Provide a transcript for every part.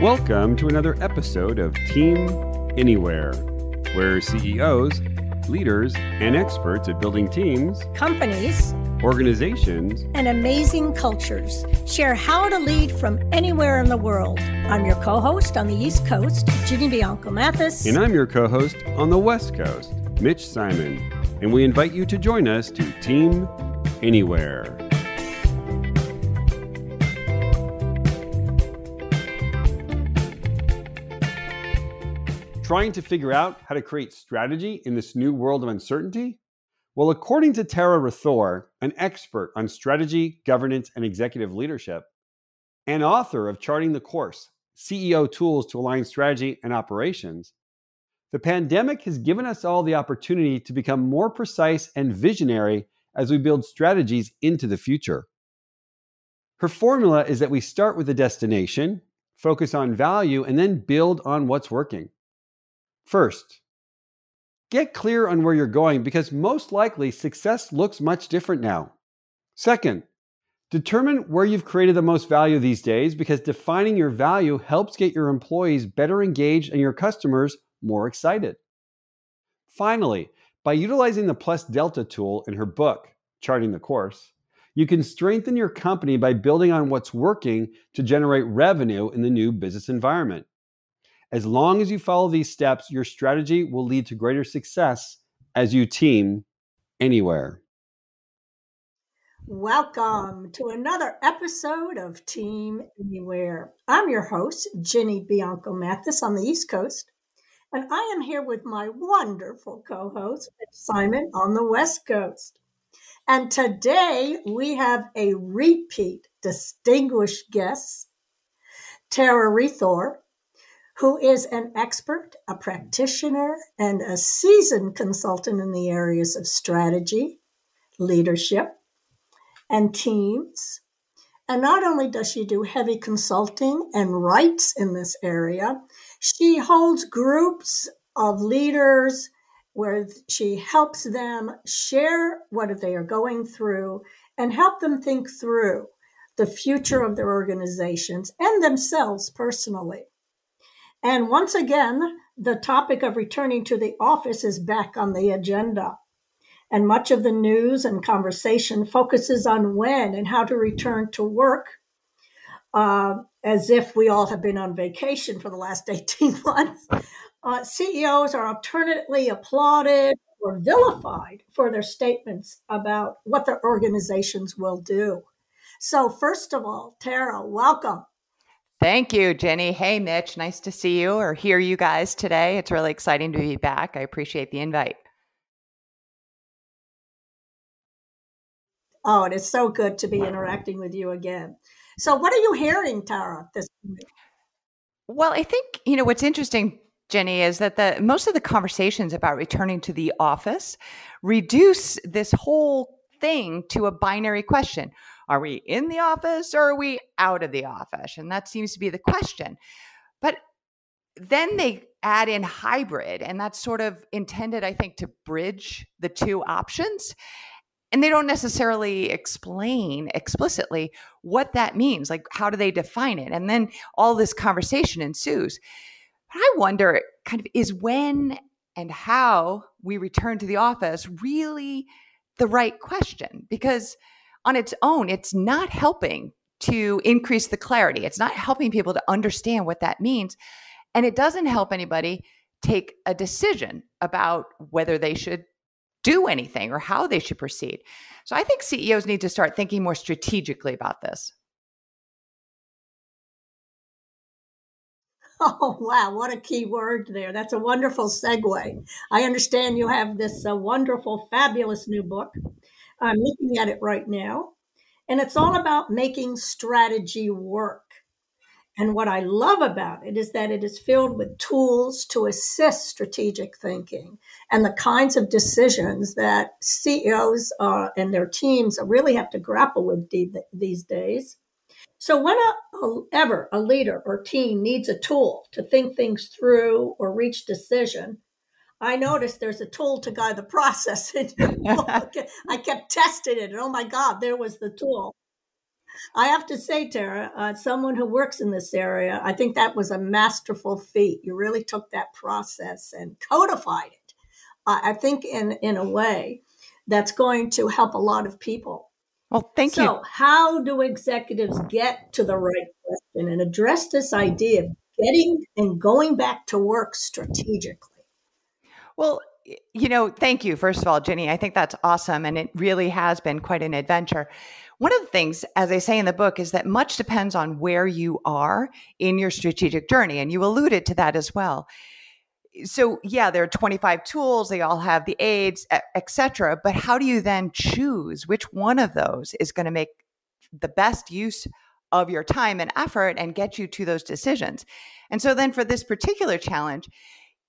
Welcome to another episode of Team Anywhere, where CEOs, leaders, and experts at building teams, companies, organizations, and amazing cultures share how to lead from anywhere in the world. I'm your co host on the East Coast, Ginny Bianco Mathis. And I'm your co host on the West Coast, Mitch Simon. And we invite you to join us to Team Anywhere. Trying to figure out how to create strategy in this new world of uncertainty? Well, according to Tara Rethore, an expert on strategy, governance, and executive leadership, and author of Charting the Course CEO Tools to Align Strategy and Operations, the pandemic has given us all the opportunity to become more precise and visionary as we build strategies into the future. Her formula is that we start with the destination, focus on value, and then build on what's working. First, get clear on where you're going because most likely success looks much different now. Second, determine where you've created the most value these days because defining your value helps get your employees better engaged and your customers more excited. Finally, by utilizing the Plus Delta tool in her book, Charting the Course, you can strengthen your company by building on what's working to generate revenue in the new business environment. As long as you follow these steps, your strategy will lead to greater success as you team anywhere. Welcome to another episode of Team Anywhere. I'm your host, Ginny Bianco Mathis on the East Coast, and I am here with my wonderful co host, Simon, on the West Coast. And today we have a repeat distinguished guest, Tara Rethore, who is an expert, a practitioner, and a seasoned consultant in the areas of strategy, leadership, and teams. And not only does she do heavy consulting and writes in this area, she holds groups of leaders where she helps them share what they are going through and help them think through the future of their organizations and themselves personally. And once again, the topic of returning to the office is back on the agenda. And much of the news and conversation focuses on when and how to return to work, uh, as if we all have been on vacation for the last 18 months. Uh, CEOs are alternately applauded or vilified for their statements about what their organizations will do. So, first of all, Tara, welcome. Thank you, Jenny. Hey, Mitch. Nice to see you or hear you guys today. It's really exciting to be back. I appreciate the invite. Oh, it is so good to be interacting with you again. So, what are you hearing, Tara, this week? Well, I think, you know, what's interesting, Jenny, is that the most of the conversations about returning to the office reduce this whole thing to a binary question are we in the office or are we out of the office? And that seems to be the question. But then they add in hybrid, and that's sort of intended, I think, to bridge the two options. And they don't necessarily explain explicitly what that means. Like, how do they define it? And then all this conversation ensues. But I wonder kind of is when and how we return to the office really the right question? Because on its own, it's not helping to increase the clarity. It's not helping people to understand what that means. And it doesn't help anybody take a decision about whether they should do anything or how they should proceed. So I think CEOs need to start thinking more strategically about this. Oh, wow. What a key word there. That's a wonderful segue. I understand you have this uh, wonderful, fabulous new book I'm looking at it right now. And it's all about making strategy work. And what I love about it is that it is filled with tools to assist strategic thinking and the kinds of decisions that CEOs uh, and their teams really have to grapple with these days. So, whenever a leader or team needs a tool to think things through or reach decision, I noticed there's a tool to guide the process in your book. I kept testing it, and oh my God, there was the tool. I have to say, Tara, uh, someone who works in this area, I think that was a masterful feat. You really took that process and codified it. Uh, I think in in a way that's going to help a lot of people. Well, thank so you. So, how do executives get to the right question and address this idea of getting and going back to work strategically? Well, you know, thank you, first of all, Jenny. I think that's awesome. And it really has been quite an adventure. One of the things, as I say in the book, is that much depends on where you are in your strategic journey. And you alluded to that as well. So, yeah, there are 25 tools, they all have the aids, etc. But how do you then choose which one of those is going to make the best use of your time and effort and get you to those decisions? And so, then for this particular challenge,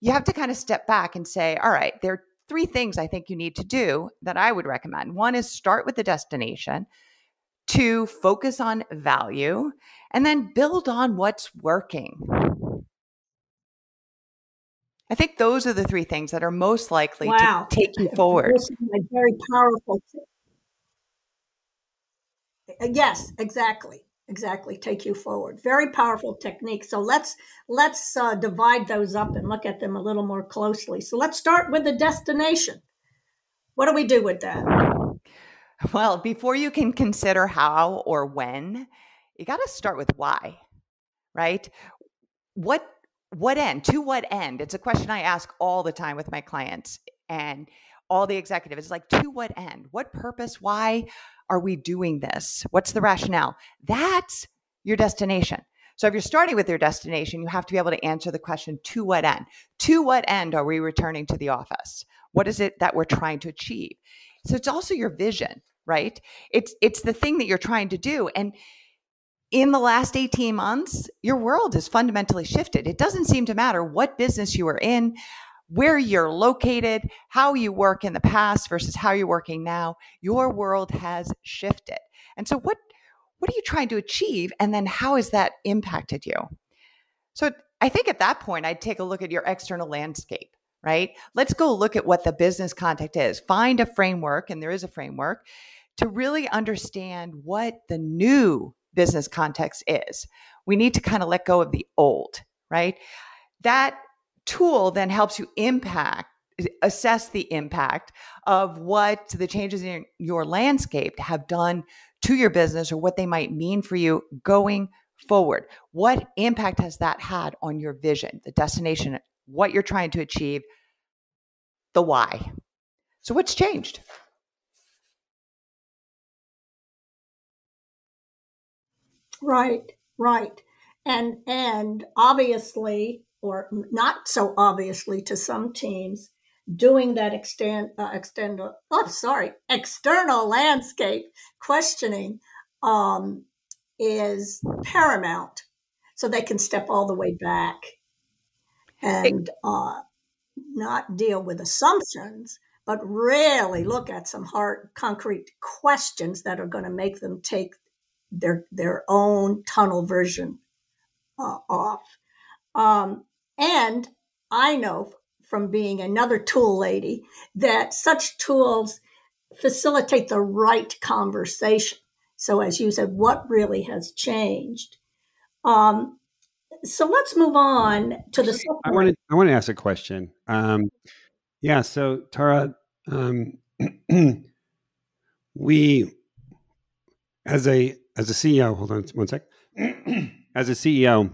you have to kind of step back and say, all right, there are three things I think you need to do that I would recommend. One is start with the destination to focus on value and then build on what's working. I think those are the three things that are most likely wow. to take you forward. very powerful. Yes, exactly, exactly. Take you forward. Very powerful technique. So let's let's uh, divide those up and look at them a little more closely. So let's start with the destination. What do we do with that? Well, before you can consider how or when, you got to start with why, right? What what end? To what end? It's a question I ask all the time with my clients and all the executives. It's like, to what end? What purpose? Why are we doing this? What's the rationale? That's your destination. So if you're starting with your destination, you have to be able to answer the question, to what end? To what end are we returning to the office? What is it that we're trying to achieve? So it's also your vision right? It's it's the thing that you're trying to do and in the last 18 months, your world has fundamentally shifted. It doesn't seem to matter what business you are in, where you're located, how you work in the past versus how you're working now. Your world has shifted. And so what what are you trying to achieve and then how has that impacted you? So I think at that point I'd take a look at your external landscape, right? Let's go look at what the business context is. Find a framework and there is a framework to really understand what the new business context is. We need to kind of let go of the old, right? That tool then helps you impact assess the impact of what the changes in your landscape have done to your business or what they might mean for you going forward. What impact has that had on your vision, the destination, what you're trying to achieve, the why? So, what's changed? Right, right. And and obviously or not so obviously to some teams doing that extend uh, extend oh sorry external landscape questioning um, is paramount so they can step all the way back and uh, not deal with assumptions but really look at some hard concrete questions that are going to make them take their their own tunnel version uh, off. Um, and I know from being another tool lady that such tools facilitate the right conversation. So, as you said, what really has changed? Um, so let's move on to the. I want to. I want to ask a question. Um, yeah. So Tara, um, we, as a as a CEO, hold on one sec. as a CEO,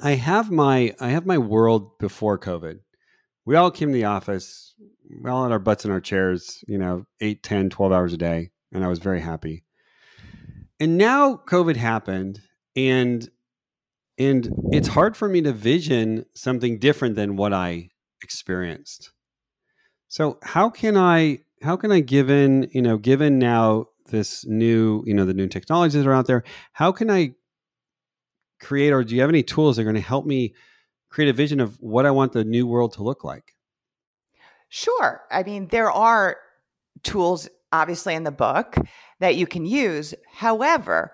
I have my I have my world before COVID. We all came to the office, we all had our butts in our chairs, you know, 8, 10, 12 hours a day, and I was very happy. And now COVID happened and and it's hard for me to vision something different than what I experienced. So how can I how can I given, you know, given now this new, you know, the new technologies that are out there, how can I create or do you have any tools that are going to help me create a vision of what I want the new world to look like? Sure. I mean, there are tools obviously in the book that you can use. However,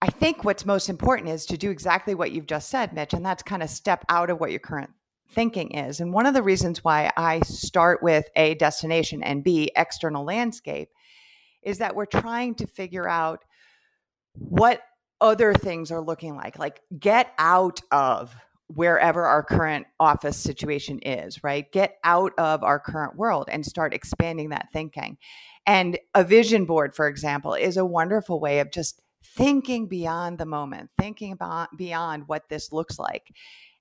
I think what's most important is to do exactly what you've just said, Mitch, and that's kind of step out of what your current thinking is. And one of the reasons why I start with a destination and B external landscape is that we're trying to figure out what other things are looking like. Like get out of wherever our current office situation is, right? Get out of our current world and start expanding that thinking. And a vision board, for example, is a wonderful way of just thinking beyond the moment, thinking about beyond what this looks like.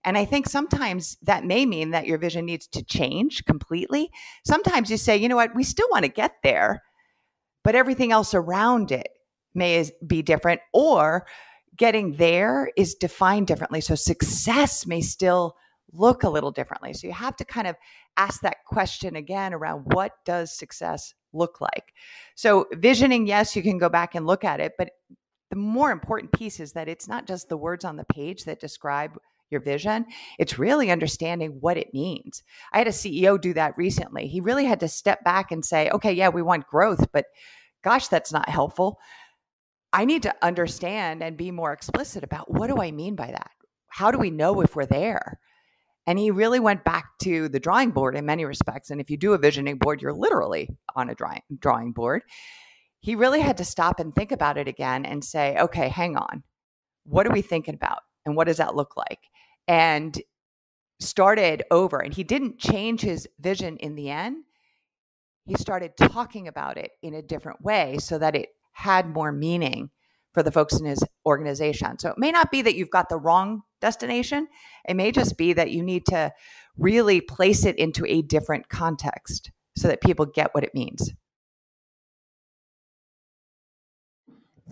And I think sometimes that may mean that your vision needs to change completely. Sometimes you say, you know what, we still want to get there, but everything else around it may be different, or getting there is defined differently. So success may still look a little differently. So you have to kind of ask that question again around what does success look like? So visioning, yes, you can go back and look at it, but the more important piece is that it's not just the words on the page that describe your vision. It's really understanding what it means. I had a CEO do that recently. He really had to step back and say, okay, yeah, we want growth, but gosh, that's not helpful. I need to understand and be more explicit about what do I mean by that? How do we know if we're there? And he really went back to the drawing board in many respects. And if you do a visioning board, you're literally on a drawing, drawing board. He really had to stop and think about it again and say, okay, hang on. What are we thinking about? And what does that look like? And started over. And he didn't change his vision in the end. He started talking about it in a different way so that it had more meaning for the folks in his organization. So it may not be that you've got the wrong destination. It may just be that you need to really place it into a different context so that people get what it means.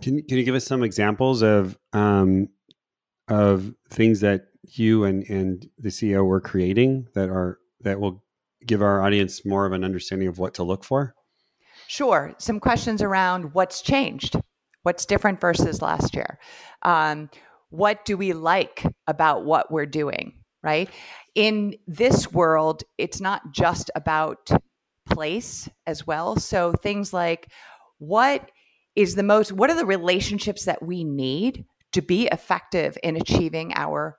Can Can you give us some examples of um, of things that you and and the CEO were creating that are that will give our audience more of an understanding of what to look for? Sure. Some questions around what's changed, what's different versus last year. Um, what do we like about what we're doing, right? In this world, it's not just about place as well. So things like what is the most, what are the relationships that we need to be effective in achieving our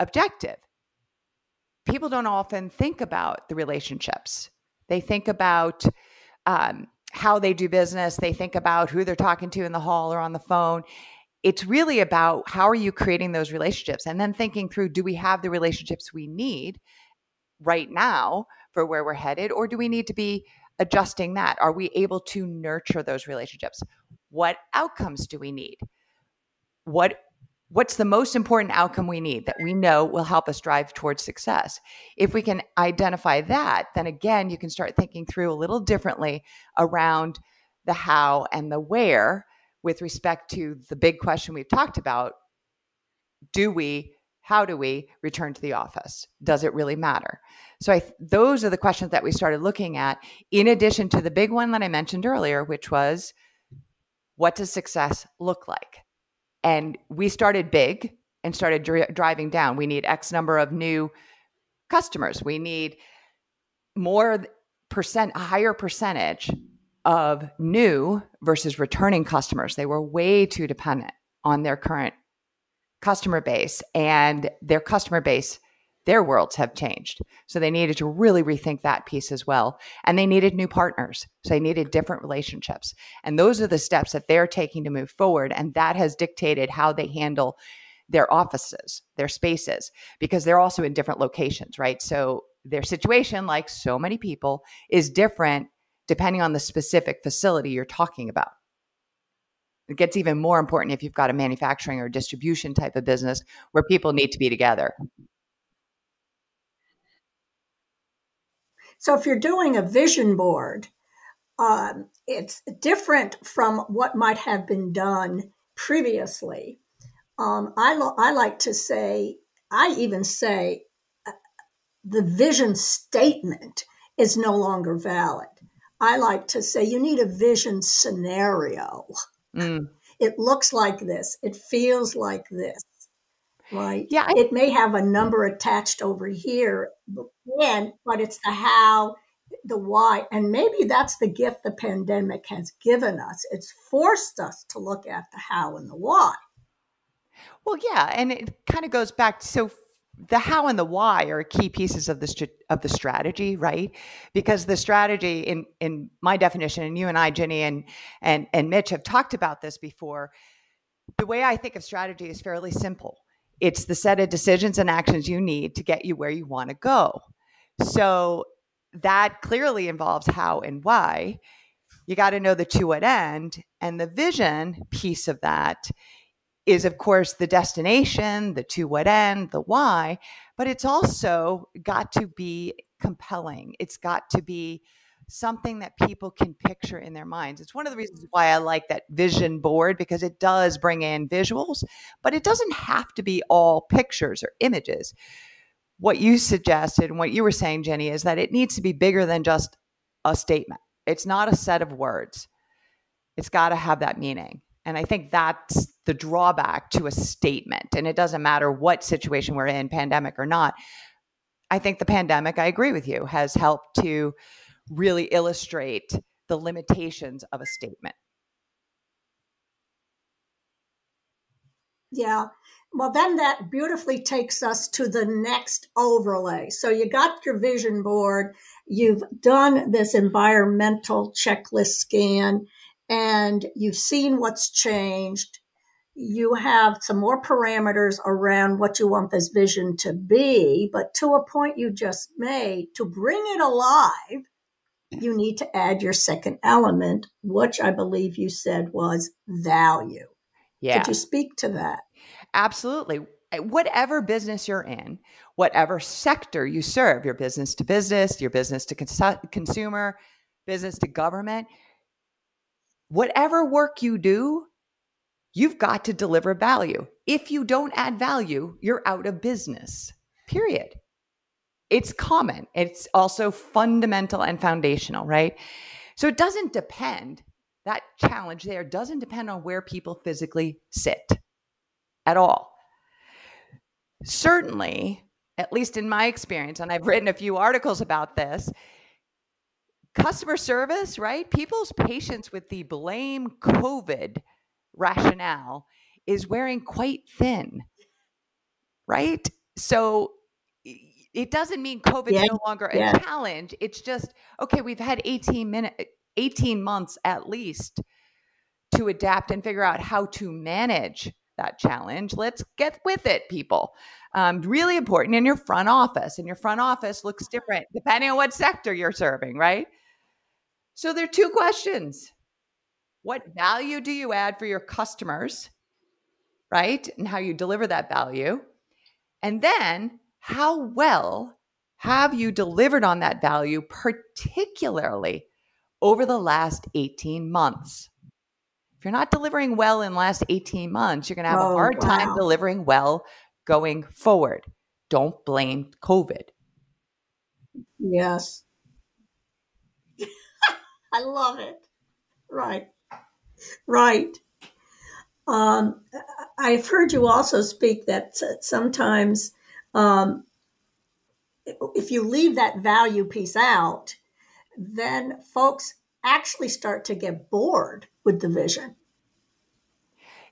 objective? People don't often think about the relationships. They think about um, how they do business. They think about who they're talking to in the hall or on the phone. It's really about how are you creating those relationships and then thinking through do we have the relationships we need right now for where we're headed, or do we need to be adjusting that? Are we able to nurture those relationships? What outcomes do we need? What what's the most important outcome we need that we know will help us drive towards success? If we can identify that then again you can start thinking through a little differently around the how and the where with respect to the big question we've talked about. Do we how do we return to the office? Does it really matter? So I, those are the questions that we started looking at in addition to the big one that i mentioned earlier which was what does success look like and we started big and started dri- driving down. We need X number of new customers. We need more percent, a higher percentage of new versus returning customers. They were way too dependent on their current customer base, and their customer base their worlds have changed. So they needed to really rethink that piece as well. And they needed new partners. So they needed different relationships. And those are the steps that they're taking to move forward. And that has dictated how they handle their offices, their spaces, because they're also in different locations, right? So their situation, like so many people, is different depending on the specific facility you're talking about. It gets even more important if you've got a manufacturing or distribution type of business where people need to be together. So if you're doing a vision board, um, it's different from what might have been done previously. Um, I, lo- I like to say, I even say, uh, the vision statement is no longer valid. I like to say you need a vision scenario. Mm. It looks like this, it feels like this right? Yeah. I- it may have a number attached over here, and but it's the how, the why, and maybe that's the gift the pandemic has given us. It's forced us to look at the how and the why. Well, yeah, and it kind of goes back. So the how and the why are key pieces of the of the strategy, right? Because the strategy, in in my definition, and you and I, Jenny and and and Mitch have talked about this before the way I think of strategy is fairly simple. It's the set of decisions and actions you need to get you where you want to go. So that clearly involves how and why. You got to know the to what end. And the vision piece of that is, of course, the destination, the to what end, the why, but it's also got to be compelling. It's got to be something that people can picture in their minds. It's one of the reasons mm. why I like that vision board because it does bring in visuals, but it doesn't have to be all pictures or images. What you suggested and what you were saying, Jenny, is that it needs to be bigger than just a statement. It's not a set of words. It's got to have that meaning. And I think that's the drawback to a statement. And it doesn't matter what situation we're in, pandemic or not. I think the pandemic, I agree with you, has helped to really illustrate the limitations of a statement. Yeah. Well, then that beautifully takes us to the next overlay. So you got your vision board, you've done this environmental checklist scan, and you've seen what's changed. You have some more parameters around what you want this vision to be, but to a point you just made, to bring it alive, you need to add your second element, which I believe you said was value. Yeah. Could you speak to that? Absolutely. Eh, whatever business you're in, whatever sector you serve, your business to business, your business to cons- consumer, business to government, whatever work you do, you've got to deliver value. If you don't add value, you're out of business, period it's common. It's also fundamental and foundational, right? So it doesn't depend, that challenge there doesn't depend on where people physically sit at all. Certainly, at least in my experience, and I've written a few articles about this, customer service, right? People's patience with the blame COVID rationale is wearing quite thin, right? So it doesn't mean COVID yeah. no longer a yeah. challenge. It's just, okay, we've had 18 minutes, 18 months at least to adapt and figure out how to manage that challenge. Let's get with it, people. Um, really important in your front office, and your front office looks different depending on what sector you're serving, right? So there are two questions. What value do you add for your customers, right? And how you deliver that value. And then how well have you delivered on that value, particularly over the last 18 months? If you're not delivering well in the last 18 months, you're going to have oh, a hard wow. time delivering well going forward. Don't blame COVID. Yes. I love it. Right. Right. Um, I've heard you also speak that sometimes um, if you leave that value piece out, then folks actually start to get bored with the vision.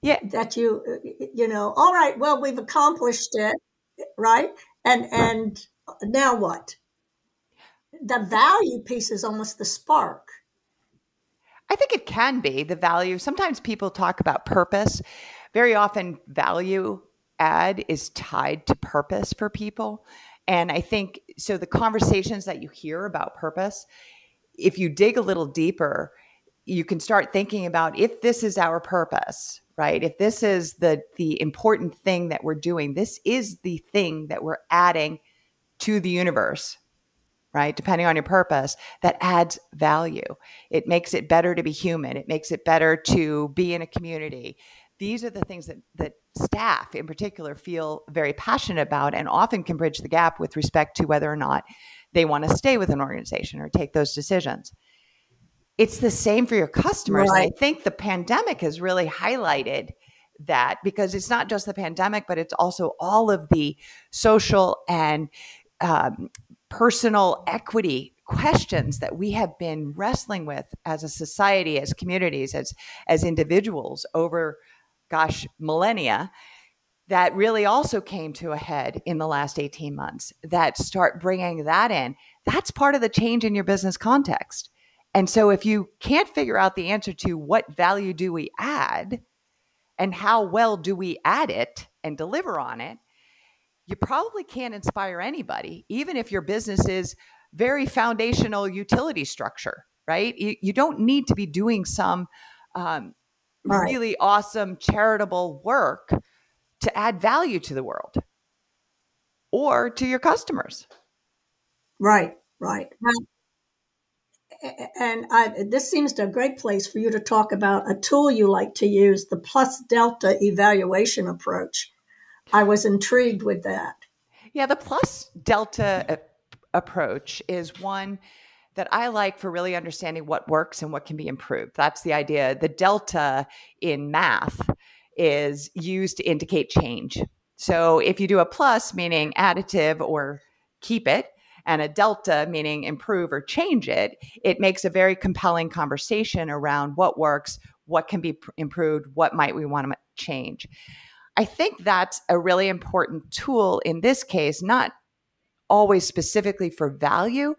Yeah. That you, you know, all right, well, we've accomplished it, right? And, and now what? The value piece is almost the spark. I think it can be the value. Sometimes people talk about purpose. Very often, value add is tied to purpose for people. And I think so the conversations that you hear about purpose, if you dig a little deeper, you can start thinking about if this is our purpose, right? If this is the the important thing that we're doing, this is the thing that we're adding to the universe, right? Depending on your purpose, that adds value. It makes it better to be human. It makes it better to be in a community these are the things that, that staff in particular feel very passionate about and often can bridge the gap with respect to whether or not they want to stay with an organization or take those decisions. It's the same for your customers. Right. I think the pandemic has really highlighted that because it's not just the pandemic, but it's also all of the social and um, personal equity questions that we have been wrestling with as a society, as communities, as as individuals over gosh, millennia that really also came to a head in the last 18 months that start bringing that in. That's part of the change in your business context. And so if you can't figure out the answer to what value do we add, and how well do we add it and deliver on it, you probably can't inspire anybody, even if your business is very foundational utility structure, right? You, you don't need to be doing some um, right. really awesome charitable work to add value to the world or to your customers. Right, right. and I, this seems to a great place for you to talk about a tool you like to use, the plus delta evaluation approach. I was intrigued with that. Yeah, the plus delta uh, approach is one that I like for really understanding what works and what can be improved. That's the idea. The delta in math is used to indicate change. So if you do a plus, meaning additive or keep it, and a delta, meaning improve or change it, it makes a very compelling conversation around what works, what can be improved, what might we want to change. I think that's a really important tool in this case, not always specifically for value,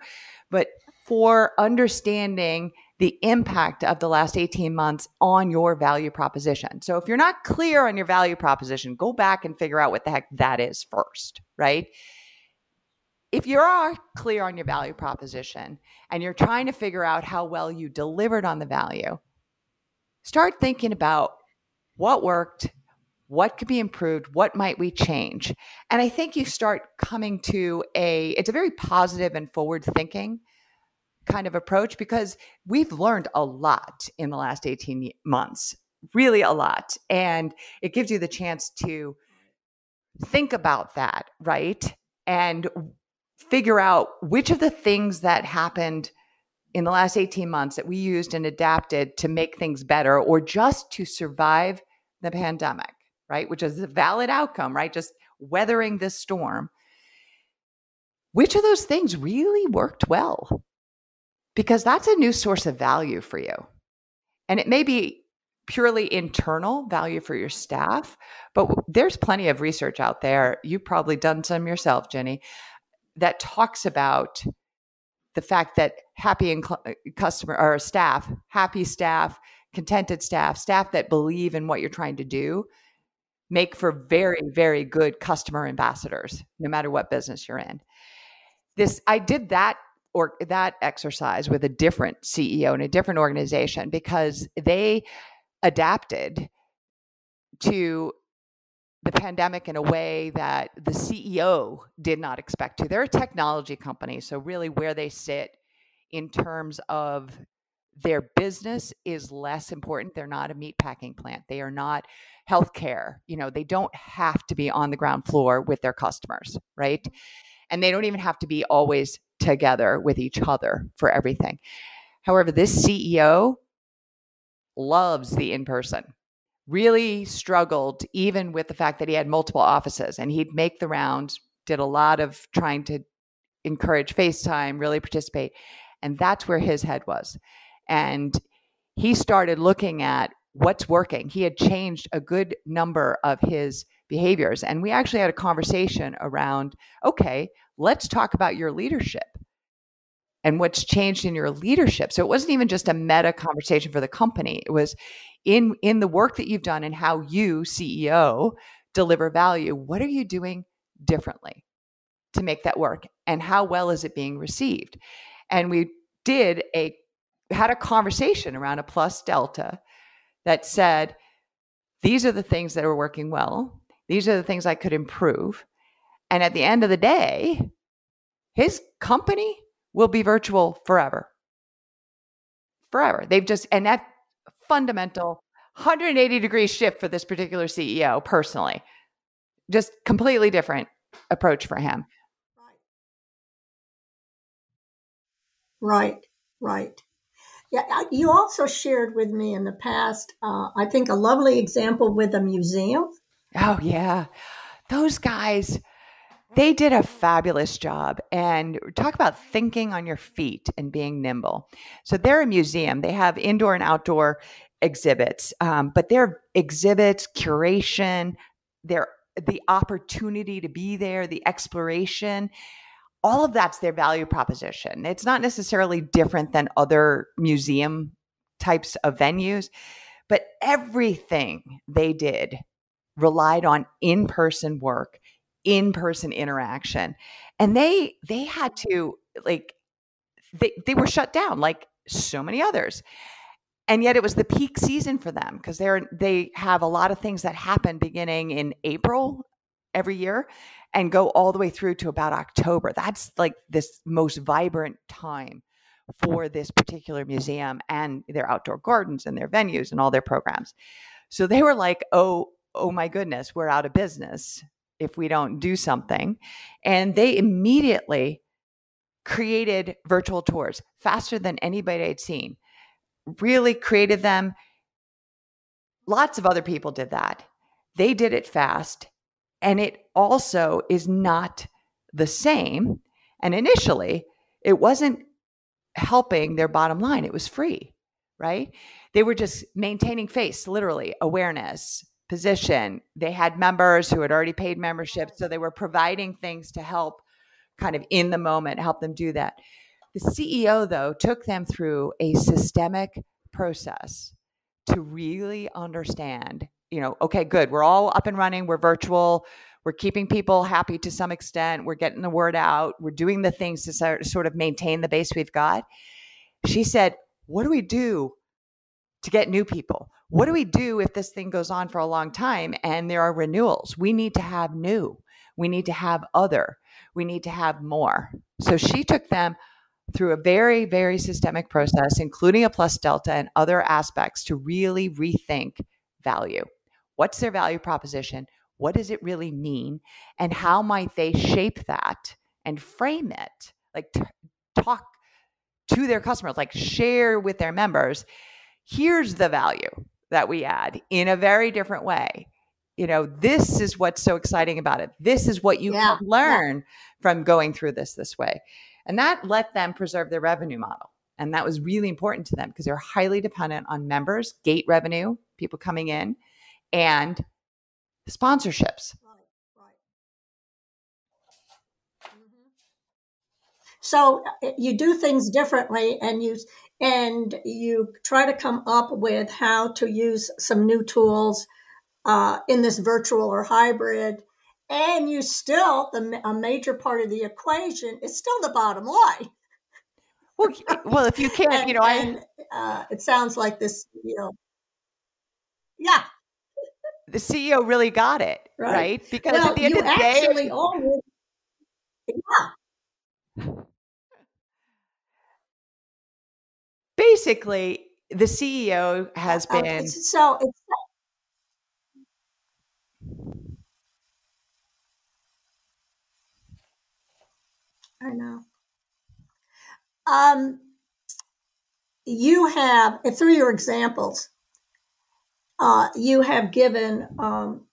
but for understanding the impact of the last 18 months on your value proposition. So if you're not clear on your value proposition, go back and figure out what the heck that is first, right? If you are clear on your value proposition and you're trying to figure out how well you delivered on the value, start thinking about what worked, what could be improved, what might we change? And I think you start coming to a it's a very positive and forward thinking kind of approach because we've learned a lot in the last 18 months, really a lot. And it gives you the chance to think about that, right? And figure out which of the things that happened in the last 18 months that we used and adapted to make things better or just to survive the pandemic, right? Which is a valid outcome, right? Just weathering this storm. Which of those things really worked well? Because that's a new source of value for you. And it may be purely internal value for your staff, but there's plenty of research out there. You've probably done some yourself, Jenny, that talks about the fact that happy and cl- uh, customer or staff, happy staff, contented staff, staff that believe in what you're trying to do make for very very good customer ambassadors no matter what business you're in. This I did that or that exercise with a different CEO in a different organization because they adapted to the pandemic in a way that the CEO did not expect to. They're a technology company, so really where they sit in terms of their business is less important. They're not a meat packing plant. They are not healthcare. You know, they don't have to be on the ground floor with their customers, right? And they don't even have to be always together with each other for everything. However, this CEO loves the in person, really struggled even with the fact that he had multiple offices and he'd make the rounds, did a lot of trying to encourage FaceTime, really participate. And that's where his head was. And he started looking at what's working. He had changed a good number of his behaviors. And we actually had a conversation around okay, let's talk about your leadership and what's changed in your leadership. So it wasn't even just a meta conversation for the company. It was in in the work that you've done and how you CEO deliver value. What are you doing differently to make that work and how well is it being received? And we did a had a conversation around a plus delta that said these are the things that are working well. These are the things I could improve. And at the end of the day, his company will be virtual forever. Forever. They've just, and that fundamental 180 degree shift for this particular CEO personally, just completely different approach for him. Right, right. Yeah, you also shared with me in the past, uh, I think, a lovely example with a museum. Oh, yeah. Those guys, they did a fabulous job and talk about thinking on your feet and being nimble. So they're a museum. They have indoor and outdoor exhibits, um, but their exhibits, curation, their the opportunity to be there, the exploration, all of that's their value proposition. It's not necessarily different than other museum types of venues, But everything they did relied on in person work, in person interaction. And they they had to like they they were shut down like so many others. And yet it was the peak season for them because they're they have a lot of things that happen beginning in April every year and go all the way through to about October. That's like this most vibrant time for this particular museum and their outdoor gardens and their venues and all their programs. So they were like, "Oh, oh my goodness, we're out of business if we don't do something." And they immediately created virtual tours faster than anybody I'd seen. Really created them. Lots of other people did that. They did it fast. And it also is not the same. And initially, it wasn't helping their bottom line, it was free, right? They were just maintaining face, literally, awareness, position. They had members who had already paid membership. So they were providing things to help kind of in the moment, help them do that. The CEO, though, took them through a systemic process to really understand, you know, okay, good, we're all up and running, we're virtual, we're keeping people happy to some extent, we're getting the word out, we're doing the things to sort of maintain the base we've got. She said, what do we do to get new people? What do we do if this thing goes on for a long time and there are renewals? We need to have new. We need to have other we need to have more. So she took them through a very, very systemic process, including a plus delta and other aspects to really rethink value. What's their value proposition? What does it really mean? And how might they shape that and frame it? Like t- talk to their customers, like share with their members. Here's the value that we add in a very different way you know this is what's so exciting about it this is what you yeah, learn yeah. from going through this this way and that let them preserve their revenue model and that was really important to them because they're highly dependent on members gate revenue people coming in and sponsorships. Mm-hmm. so uh, you do things differently and you and you try to come up with how to use some new tools uh, in this virtual or hybrid. And you still, the, a major part of the equation is still the bottom line. Well, well, if you can't, and, you know, and, uh, it sounds like this, you know, yeah. The CEO really got it, right? right? Because well, at the end of the day, always, yeah. Basically, the CEO has been so. It's, I know. Um, you have, through your examples, uh, you have given, um,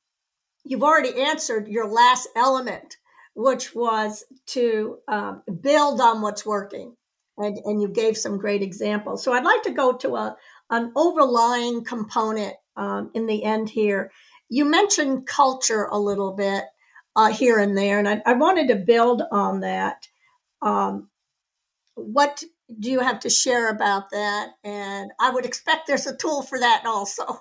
you've already answered your last element, which was to um, build on what's working. And, and you gave some great examples. So I'd like to go to a, an overlying component um, in the end here. You mentioned culture a little bit uh, here and there, and I, I wanted to build on that. Um, what do you have to share about that? And I would expect there's a tool for that also.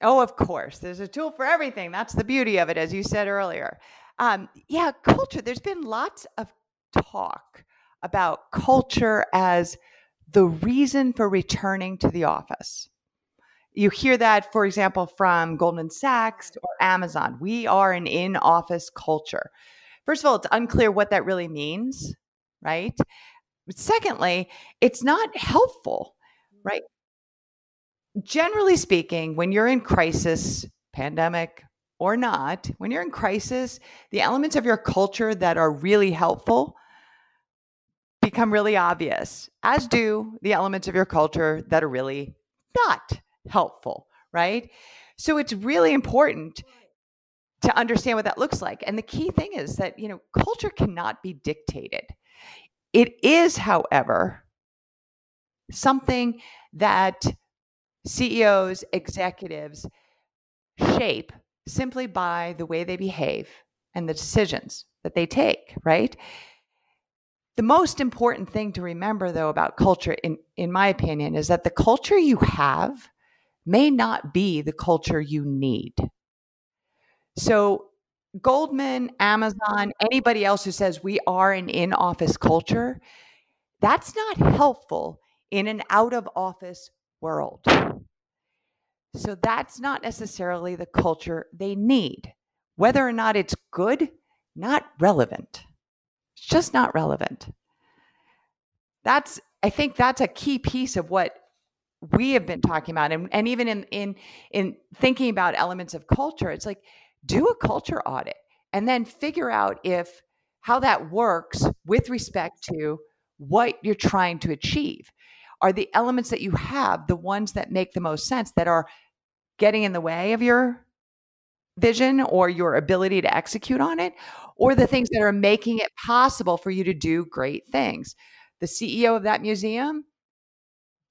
Oh, of course. There's a tool for everything. That's the beauty of it, as you said earlier. Um, yeah, culture. There's been lots of talk about culture as the reason for returning to the office. You hear that, for example, from Goldman Sachs or Amazon. We are an in office culture. First of all, it's unclear what that really means right? But secondly, it's not helpful, mm-hmm. right? Generally speaking, when you're in crisis, pandemic or not, when you're in crisis, the elements of your culture that are really helpful become really obvious, as do the elements of your culture that are really not helpful, right? So it's really important to understand what that looks like. And the key thing is that, you know, culture cannot be dictated. It is, however, something that CEOs, executives shape simply by the way they behave and the decisions that they take, right? The most important thing to remember, though, about culture, in, in my opinion, is that the culture you have may not be the culture you need. So, Goldman, Amazon, anybody else who says we are an in office culture, that's not helpful in an out of office world. So, that's not necessarily the culture they need. Whether or not it's good, not relevant. Just not relevant. That's, I think that's a key piece of what we have been talking about. And, and even in, in, in thinking about elements of culture, it's like do a culture audit and then figure out if how that works with respect to what you're trying to achieve. Are the elements that you have the ones that make the most sense that are getting in the way of your vision or your ability to execute on it, or the things that are making it possible for you to do great things? The CEO of that museum,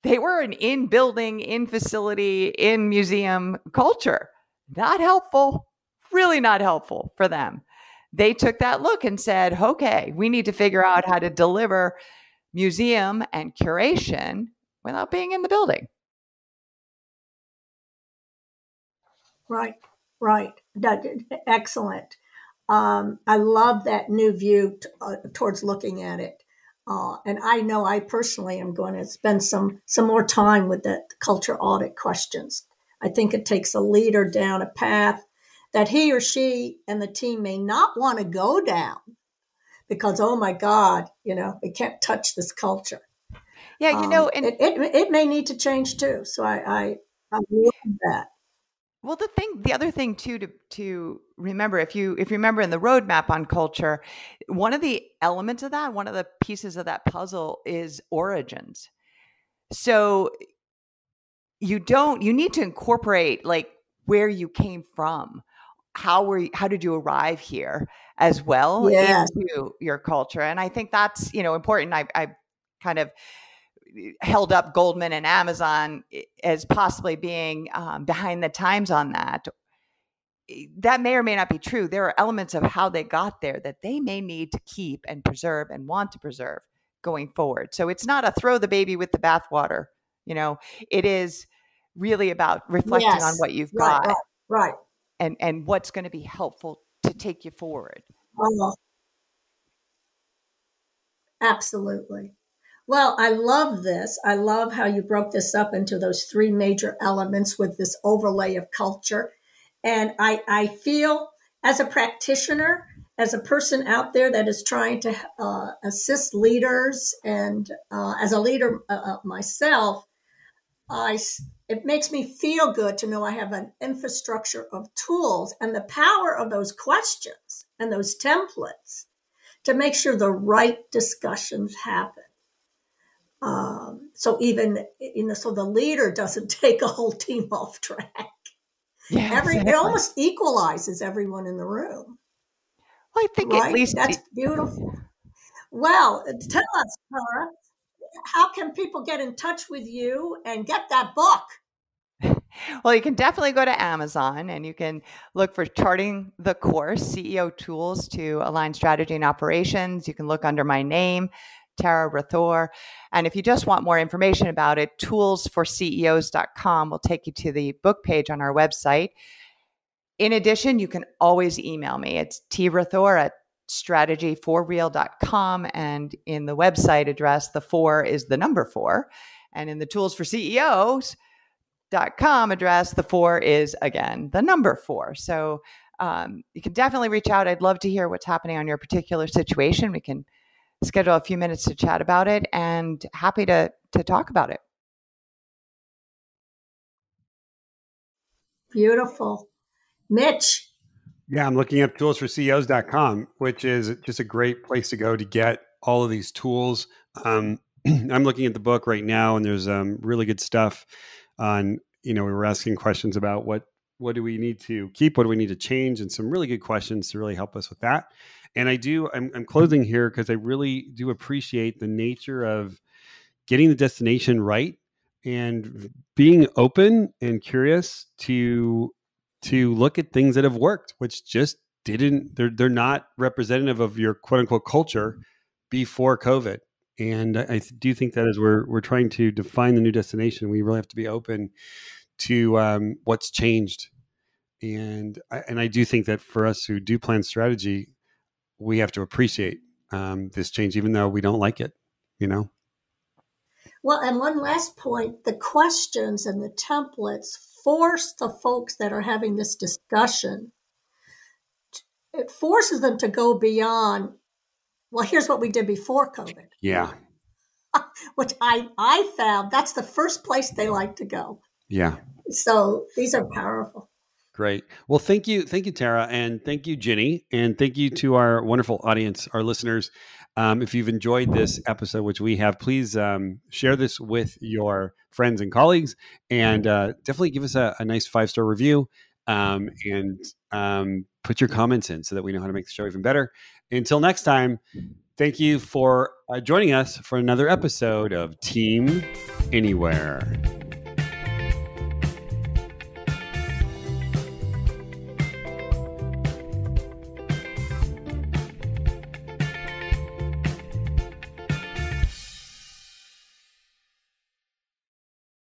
they were an in building, in facility, in museum culture. Not helpful, really not helpful for them. They took that look and said, okay, we need to figure out how to deliver museum and curation without being in the building. Right, right. Excellent. Um, I love that new view t- uh, towards looking at it. Uh, and I know I personally am going to spend some some more time with the culture audit questions. I think it takes a leader down a path that he or she and the team may not want to go down because oh my God, you know, we can't touch this culture. Yeah, you know, um, and it, it, it may need to change too. So I I, I love that. Well, the thing, the other thing too to to remember, if you if you remember in the roadmap on culture, one of the elements of that, one of the pieces of that puzzle is origins. So you don't you need to incorporate like where you came from how were you, how did you arrive here as well yes. into your culture and i think that's you know important i i kind of held up Goldman and Amazon eh, as possibly being um, behind the times on that. Eh, that may or may not be true. There are elements of how they got there that they may need to keep and preserve and want to preserve going forward. So it's not a throw the baby with the bathwater. You know, it is really about reflecting yes. on what you've right, got, right, right, and and what's going to be helpful to take you forward. Oh, absolutely. Well, I love this. I love how you broke this up into those three major elements with this overlay of culture. And I, I feel as a practitioner, as a person out there that is trying to uh, assist leaders, and uh, as a leader uh, uh myself, I, it makes me feel good to know I have an infrastructure of tools and the power of those questions and those templates to make sure the right discussions happen. Um, so even you know, so the leader doesn't take a whole team off track. Yeah, Every exactly. it almost equalizes everyone in the room. Well, I think right? at least that's beautiful. Well, tell us, Tara, how can people get in touch with you and get that book? Well, you can definitely go to Amazon and you can look for Charting the Course CEO Tools to Align Strategy and Operations. You can look under my name, Tara Rethore. And if you just want more information about it, toolsforceos.com will take you to the book page on our website. In addition, you can always email me. It's trethore at strategyforreal.com. And in the website address, the four is the number four. And in the tools for CEOs, dot com address, the four is again the number four. So um, you can definitely reach out. I'd love to hear what's happening on your particular situation. We can schedule a few minutes to chat about it and happy to to talk about it. Beautiful. Mitch. Yeah, I'm looking at toolsforceos.com, which is just a great place to go to get all of these tools. Um, I'm looking at the book right now, and there's um, really good stuff on. You know, we were asking questions about what what do we need to keep, what do we need to change, and some really good questions to really help us with that. And I do, I'm, I'm closing here because I really do appreciate the nature of getting the destination right and being open and curious to to look at things that have worked, which just didn't they're they're not representative of your quote unquote culture before COVID. And I do think that as we're we're trying to define the new destination, we really have to be open to um, what's changed. And I, and I do think that for us who do plan strategy, we have to appreciate um, this change, even though we don't like it. You know. Well, and one last point: the questions and the templates force the folks that are having this discussion. It forces them to go beyond. Well, here's what we did before COVID. Yeah. Which I I found that's the first place they like to go. Yeah. So these are powerful. Great. Well, thank you. Thank you, Tara. And thank you, Ginny. And thank you to our wonderful audience, our listeners. Um, if you've enjoyed this episode, which we have, please um, share this with your friends and colleagues and uh, definitely give us a, a nice five star review um, and um, put your comments in so that we know how to make the show even better. Until next time, thank you for uh, joining us for another episode of Team Anywhere.